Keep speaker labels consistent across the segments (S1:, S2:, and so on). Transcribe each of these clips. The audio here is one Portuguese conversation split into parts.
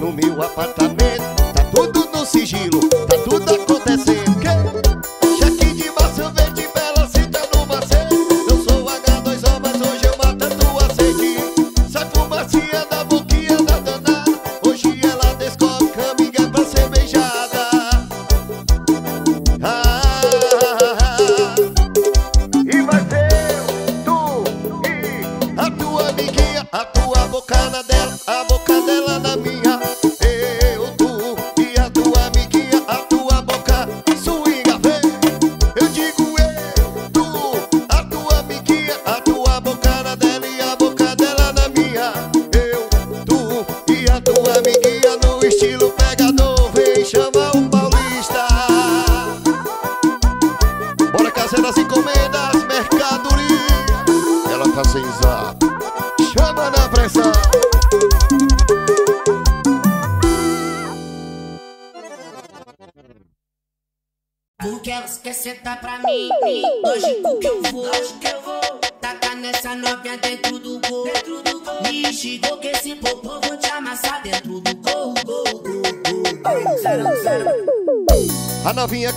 S1: no meu apartamento.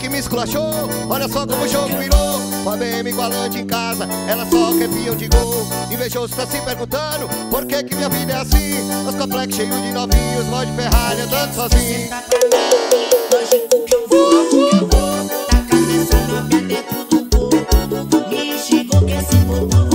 S1: que me esculachou. Olha só como o jogo virou. Com a BM valante em casa Ela só quer é pião de gol. Invejoso tá se perguntando Por que que minha vida é assim. Os complexos cheios de novinhos Mó de Ferrari andando sozinho.
S2: Lógico que eu vou, que eu essa novinha dentro do corpo Me xingou que esse botão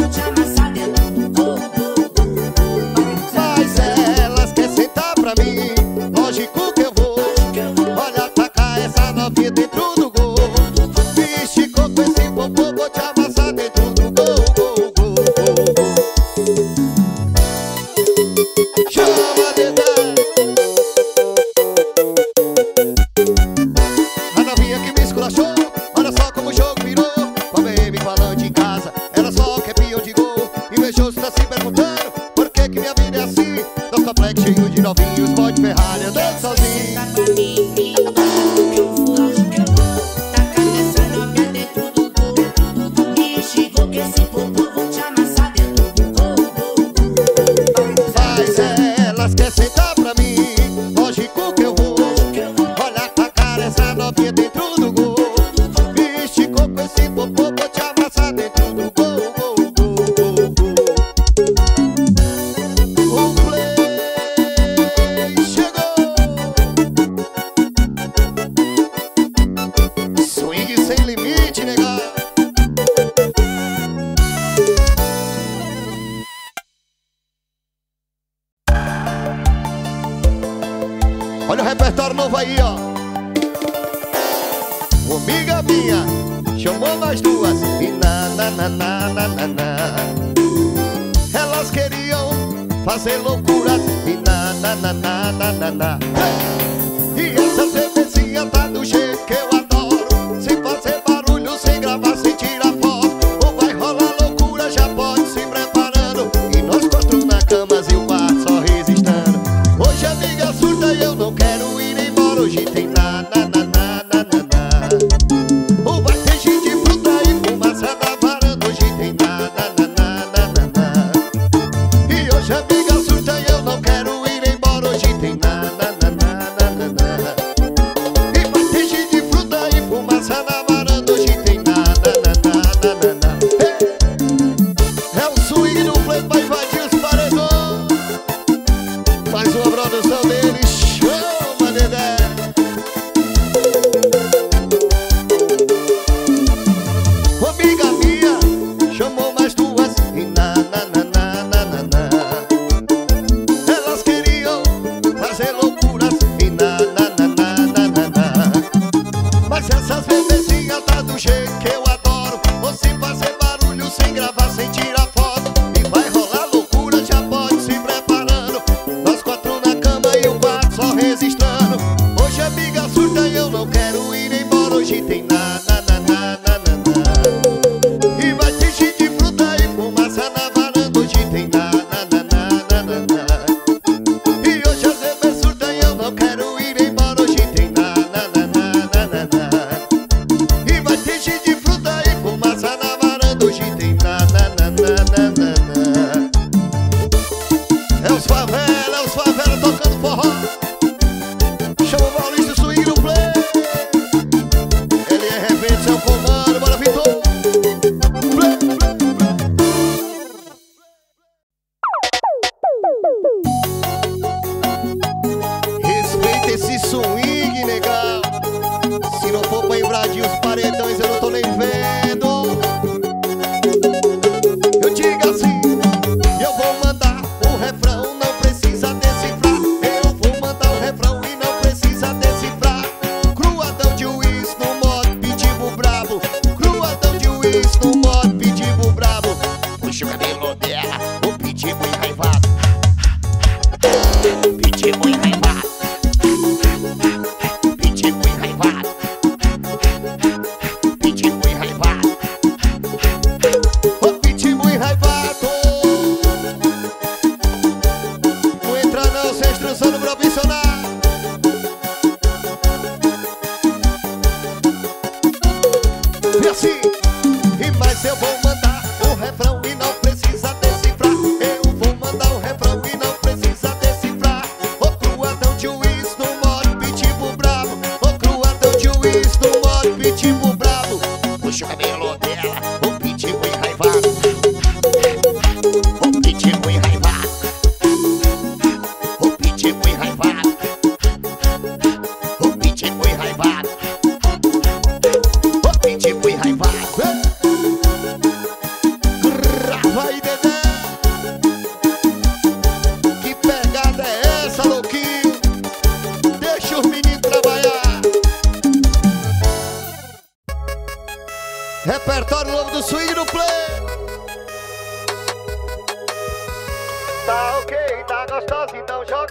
S1: hoje tem nada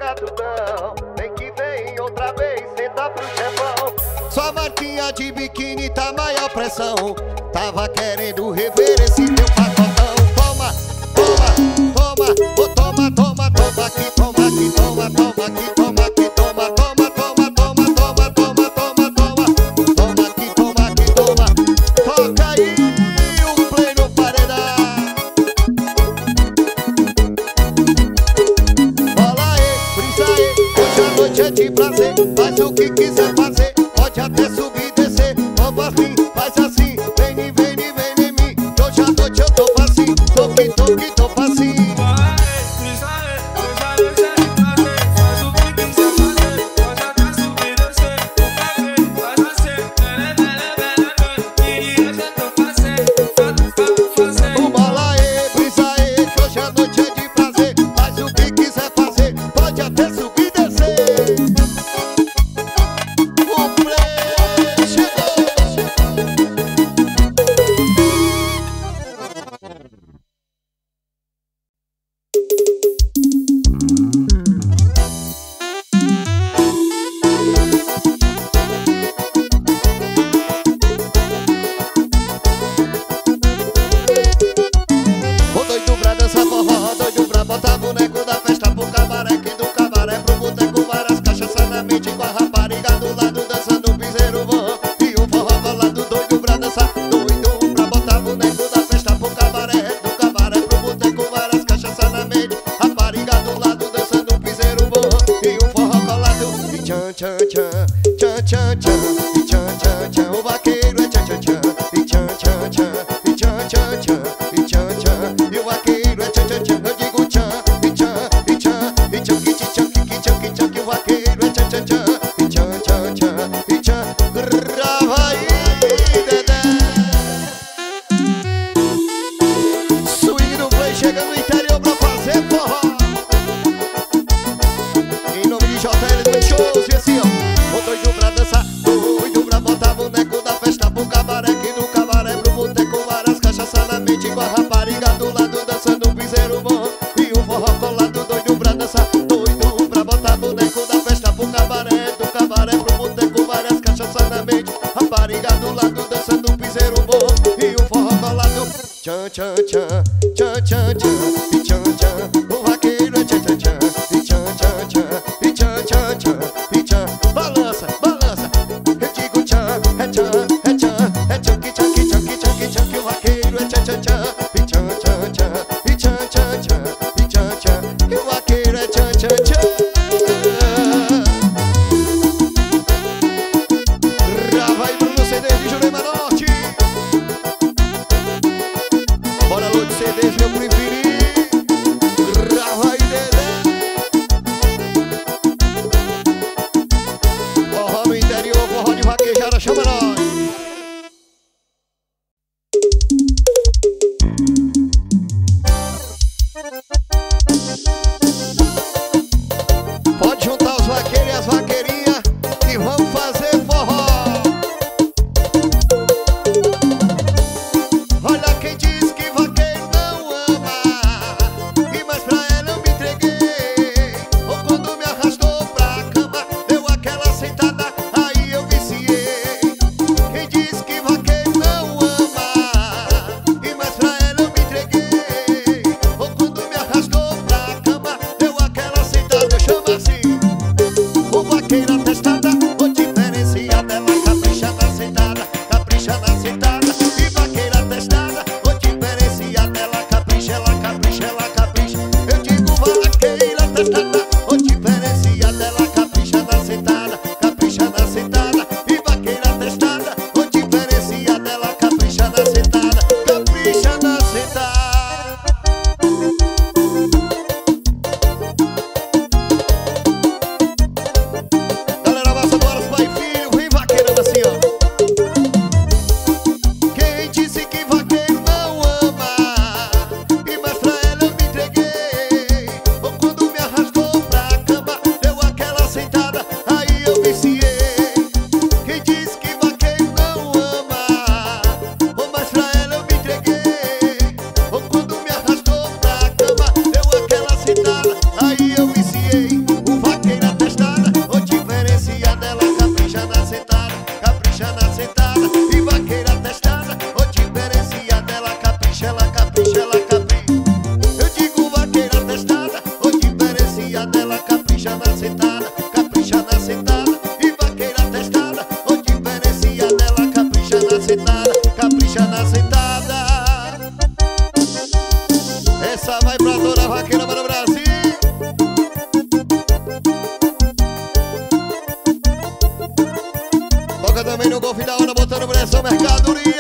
S1: Tem Vem que vem outra vez, senta pro chefão. Sua marquinha de biquíni tá maior pressão. Tava querendo rever esse teu pacotão. Toma, toma, toma, oh, toma, toma, toma aqui, toma aqui, toma, toma aqui, toma. Olha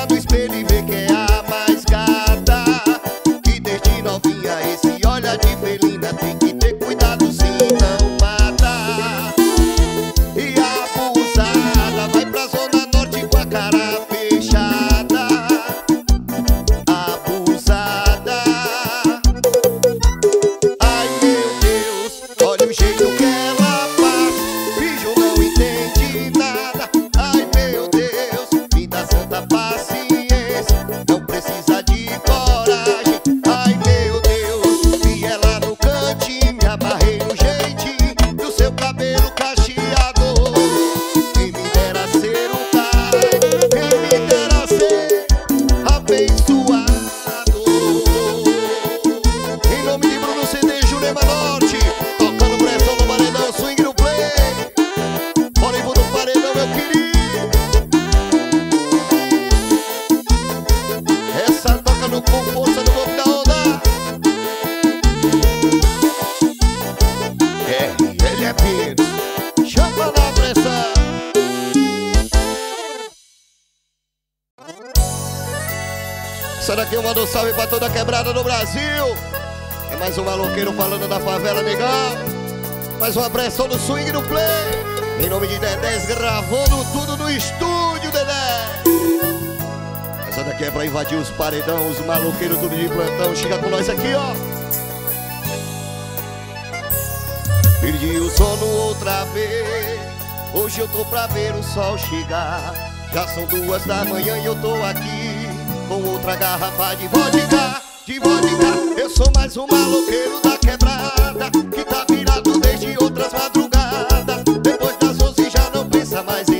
S1: olhar no espelho. Mais uma pressão no swing do play. Em nome de Dedé, gravando tudo no estúdio, Dedé. Essa daqui é pra invadir os paredão, os maloqueiros tudo de plantão. Chega com nós aqui, ó. Perdi o sono outra vez. Hoje eu tô pra ver o sol chegar. Já são duas da manhã e eu tô aqui com outra garrafa de vodka, de vodka. Eu sou mais um maloqueiro da quebrada Que tá virado desde outras madrugadas. Depois das onze já não pensa mais em